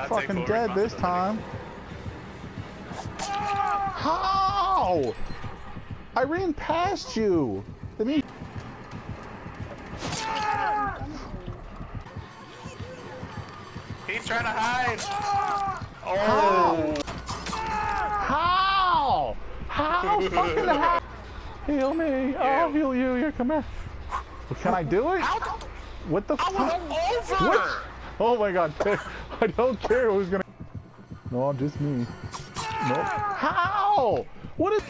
take fucking dead this time. How? I ran past you. That means He's trying to hide. Oh. how? How fucking how? Heal me. I'll heal you. Here, come here. Can I do it? What the fuck? What? Oh my god. I don't care who's gonna. No, just me. No. How? What is.